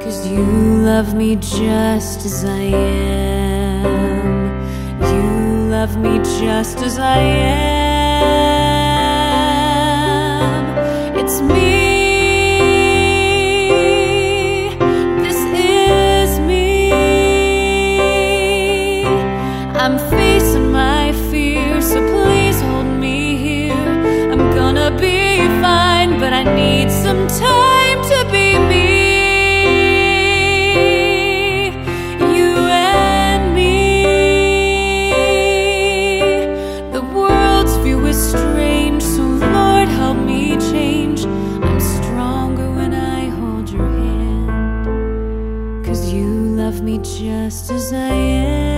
Cause you love me just as I am. You love me just as I am. It's me. This is me. You love me just as I am.